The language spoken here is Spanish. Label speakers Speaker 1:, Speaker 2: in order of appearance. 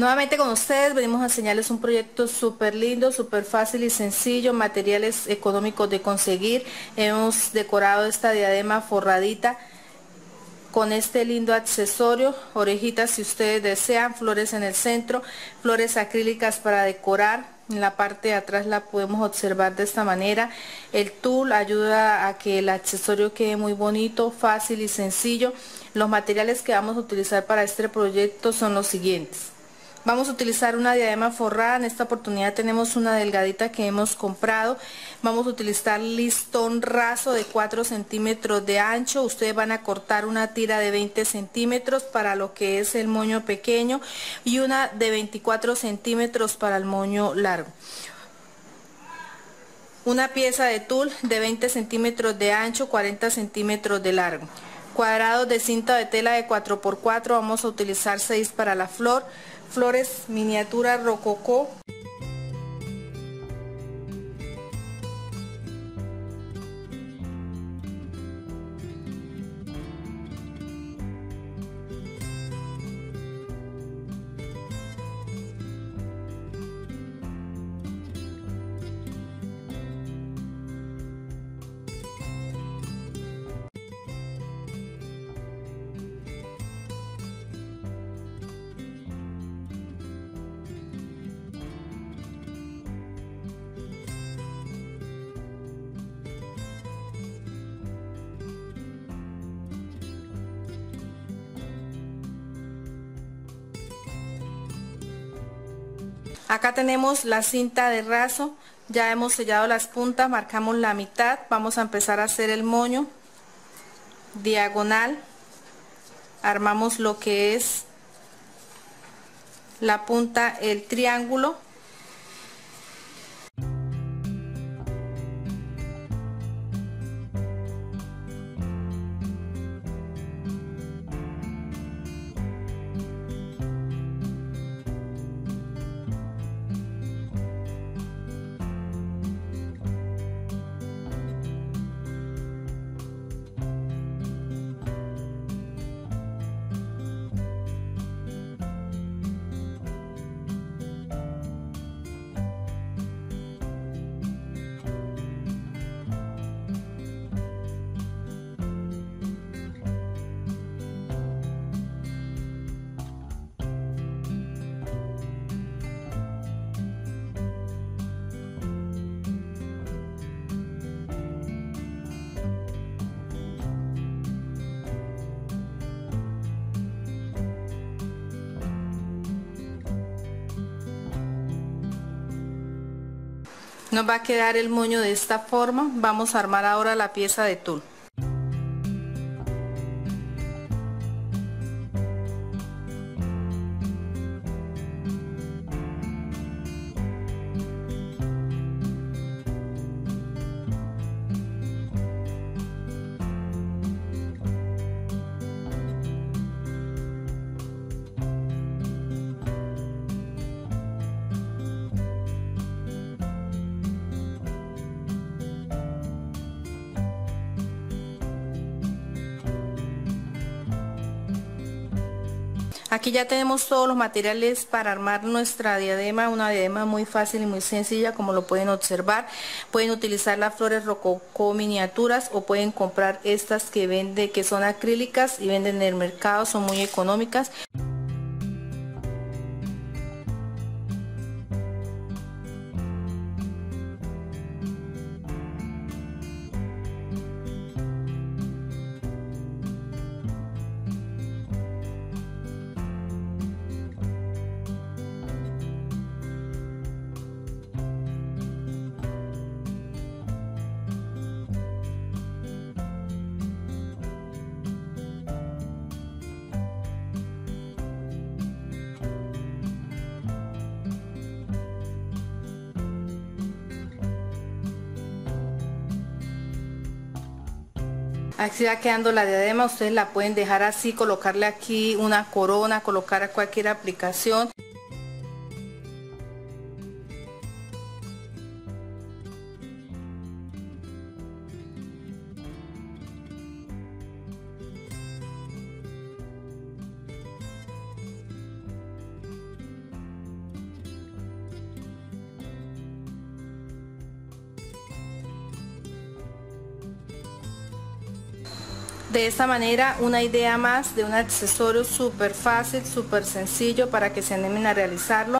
Speaker 1: Nuevamente con ustedes venimos a enseñarles un proyecto súper lindo, súper fácil y sencillo, materiales económicos de conseguir. Hemos decorado esta diadema forradita con este lindo accesorio, orejitas si ustedes desean, flores en el centro, flores acrílicas para decorar. En la parte de atrás la podemos observar de esta manera. El tul ayuda a que el accesorio quede muy bonito, fácil y sencillo. Los materiales que vamos a utilizar para este proyecto son los siguientes. Vamos a utilizar una diadema forrada, en esta oportunidad tenemos una delgadita que hemos comprado. Vamos a utilizar listón raso de 4 centímetros de ancho. Ustedes van a cortar una tira de 20 centímetros para lo que es el moño pequeño y una de 24 centímetros para el moño largo. Una pieza de tul de 20 centímetros de ancho, 40 centímetros de largo. Cuadrados de cinta de tela de 4x4, vamos a utilizar 6 para la flor flores miniatura rococó Acá tenemos la cinta de raso, ya hemos sellado las puntas, marcamos la mitad, vamos a empezar a hacer el moño diagonal, armamos lo que es la punta, el triángulo Nos va a quedar el moño de esta forma. Vamos a armar ahora la pieza de tul. Aquí ya tenemos todos los materiales para armar nuestra diadema, una diadema muy fácil y muy sencilla como lo pueden observar. Pueden utilizar las flores rococó miniaturas o pueden comprar estas que vende que son acrílicas y venden en el mercado, son muy económicas. Así va quedando la diadema, ustedes la pueden dejar así, colocarle aquí una corona, colocar cualquier aplicación. De esta manera, una idea más de un accesorio súper fácil, súper sencillo para que se animen a realizarlo.